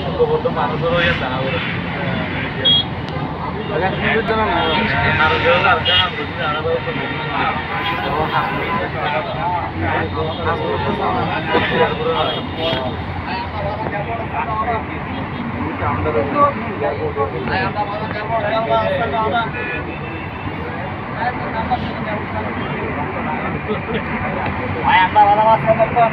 আচ্ছা, হ্যাঁ, ভাই আমরা ভালোবাসা করতাম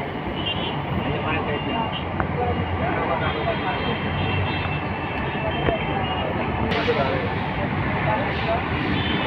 Thank you.